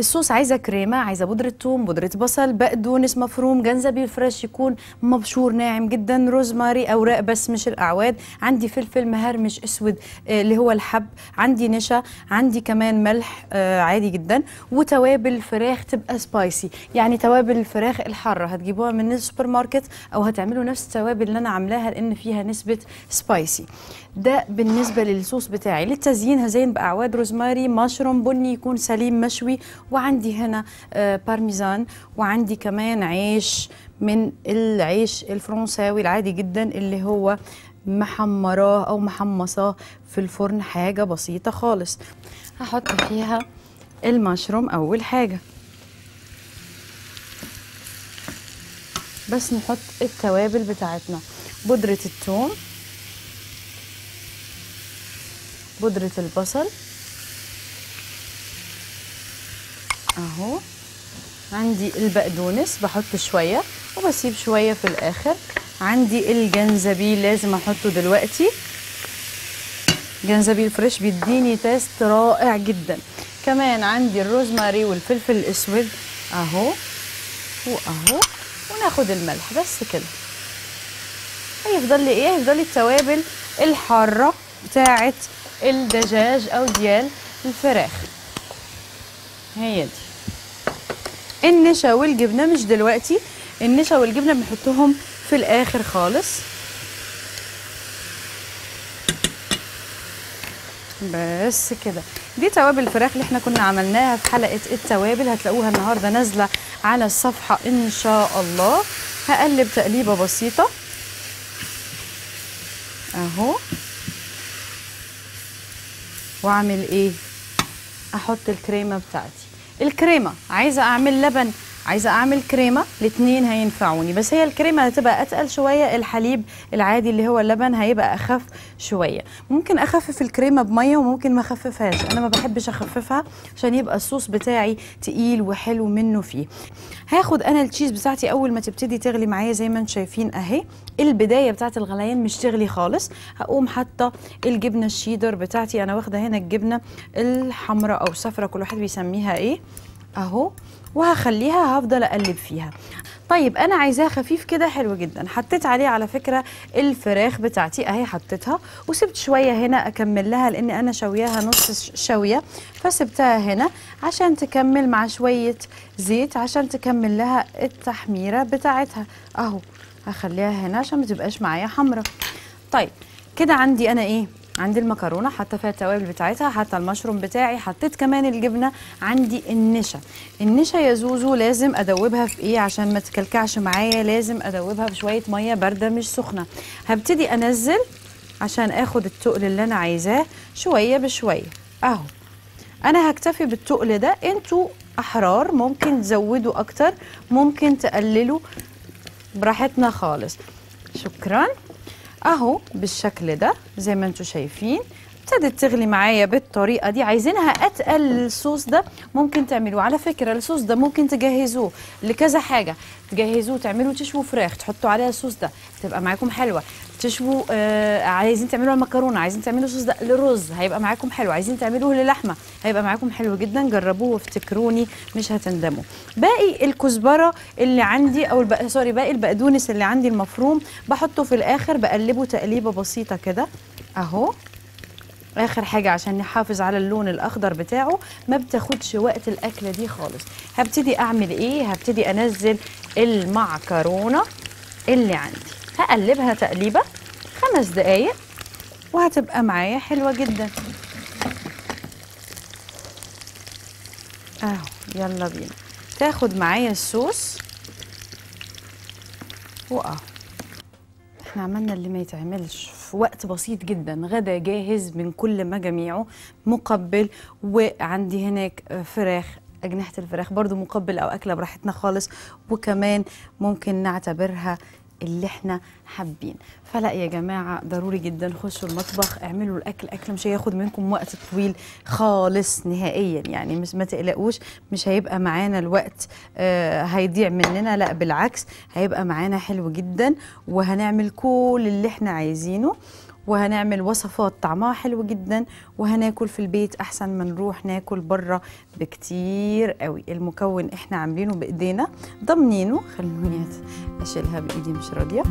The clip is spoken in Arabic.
الصوص عايزة كريمة عايزة بودرة ثوم بودرة بصل بقدونس مفروم جنزبيل fresh يكون مبشور ناعم جدا روزماري أوراق بس مش الأعواد. عندي فلفل مهرمش أسود آه، اللي هو الحب. عندي نشا عندي كمان ملح آه، عادي جدا. وتوابل فراخ تبقى spicy يعني توابل الفراخ الحارة. هتجيبوها من السوبر ماركت أو هتعملوا نفس التوابل اللي أنا عاملاها لأن فيها نسبة spicy ده بالنسبة للصوص بتاعي. للتزيين هزين بأعواد. روزماري مشروم بني يكون سليم مشوي وعندي هنا آه، بارميزان وعندي كمان عيش من العيش الفرنساوي العادي جدا اللي هو محمراه أو محمصاه في الفرن حاجة بسيطة خالص. هحط فيها المشروم أول حاجة. بس نحط التوابل بتاعتنا. بودرة الثوم بودرة البصل أهو. عندي البقدونس بحط شوية وبسيب شوية في الآخر. عندي الجنزبيل لازم أحطه دلوقتي. جنزبيل fresh بيديني taste رائع جدا. كمان عندي الروزماري والفلفل الأسود. أهو. وأهو. وناخد الملح. بس كده. هيفضل لي إيه؟ هيفضل لي التوابل الحارة بتاعه الدجاج أو ديال الفراخ. هي دي. النشا والجبنة مش دلوقتي. النشا والجبنة بنحطهم في الآخر خالص. بس كده. دي توابل الفراخ اللي إحنا كنا عملناها في حلقة التوابل. هتلاقوها النهارده نازلة على الصفحة إن شاء الله. هقلب تقليبة بسيطة. أهو. وأعمل إيه؟ أحط الكريمة بتاعتي. الكريمة. عايزة أعمل لبن. عايزة أعمل كريمة؟ الاثنين هينفعوني. بس هي الكريمة هتبقى أتقل شوية الحليب العادي اللي هو اللبن هيبقى أخف شوية. ممكن أخفف الكريمة بمية وممكن ما أخففهاش. أنا ما بحبش أخففها عشان يبقى الصوص بتاعي تقيل وحلو منه فيه. هاخد أنا التشيز بتاعتي أول ما تبتدي تغلي معايا زي ما أنتم شايفين أهي. البداية بتاعت الغليان مش تغلي خالص. هقوم حاطة الجبنة الشيدر بتاعتي. أنا واخدة هنا الجبنة الحمراء أو صفراء كل واحد بيسميها إيه؟ أهو وهخليها هفضل أقلب فيها. طيب أنا عايزاه خفيف كده حلو جدا. حطيت عليه على فكرة الفراخ بتاعتي أهي حطيتها. وسبت شوية هنا أكمل لها لأن أنا شوياها نص شوية. فسبتها هنا عشان تكمل مع شوية زيت عشان تكمل لها التحميرة بتاعتها. أهو هخليها هنا عشان ما تبقاش معايا حمرا. طيب كده عندي أنا إيه؟ عندي المكرونة حاطه فيها التوابل بتاعتها حاطه المشروم بتاعي حطيت كمان الجبنة عندي النشا. النشا يا زوزو لازم أدوبها في إيه؟ عشان ما تكلكعش معايا لازم أدوبها في شوية مية باردة مش سخنة. هبتدي أنزل عشان آخد التقل اللي أنا عايزاه شوية بشوية. أهو. أنا هكتفي بالتقل ده. أنتوا أحرار ممكن تزودوا أكتر ممكن تقللوا براحتنا خالص. شكرا. أهو بالشكل ده زي ما أنتم شايفين. ابتدت تغلي معايا بالطريقة دي. عايزينها أتقل الصوص ده ممكن تعملوه. على فكرة الصوص ده ممكن تجهزوه لكذا حاجة. تجهزوه تعملوا تشووا فراخ تحطوا عليها الصوص ده. تبقى معاكم حلوة. تشووا آه عايزين تعملوا المكرونه عايزين تعملوا الصوص ده لرز هيبقى معاكم حلو. عايزين تعملوه للحمة هيبقى معاكم حلو جدا. جربوه وافتكروني مش هتندموا. باقي الكزبرة اللي عندي أو البق... سوري باقي البقدونس اللي عندي المفروم بحطه في الآخر بقلبه تقليبة بسيطة كده. أهو. آخر حاجة عشان نحافظ على اللون الأخضر بتاعه ما بتاخدش وقت الأكلة دي خالص. هبتدي أعمل إيه؟ هبتدي أنزل المعكرونة اللي عندي. هقلبها تقليبه خمس دقايق وهتبقى معايا حلوة جدا. أهو يلا بينا. تاخد معايا الصوص. وأهو. إحنا عملنا اللي ما يتعملش. في وقت بسيط جدا. غدا جاهز من كل مجاميعه مقبل وعندي هناك فراخ أجنحة الفراخ برضو مقبل أو أكلة براحتنا خالص. وكمان ممكن نعتبرها اللي إحنا حابين. فلا يا جماعة ضروري جدا خشوا المطبخ اعملوا الأكل أكل مش هياخد منكم وقت طويل خالص نهائيا. يعني مش ما تقلقوش مش هيبقى معانا الوقت آه هيضيع مننا لا بالعكس هيبقى معانا حلو جدا وهنعمل كل اللي إحنا عايزينه. وهنعمل وصفات طعمها حلو جدا وهناكل في البيت أحسن ما نروح ناكل بره بكتير قوي. المكون إحنا عاملينه بإيدينا ضامنينه. خلوني أشيلها بإيدي مش راضية.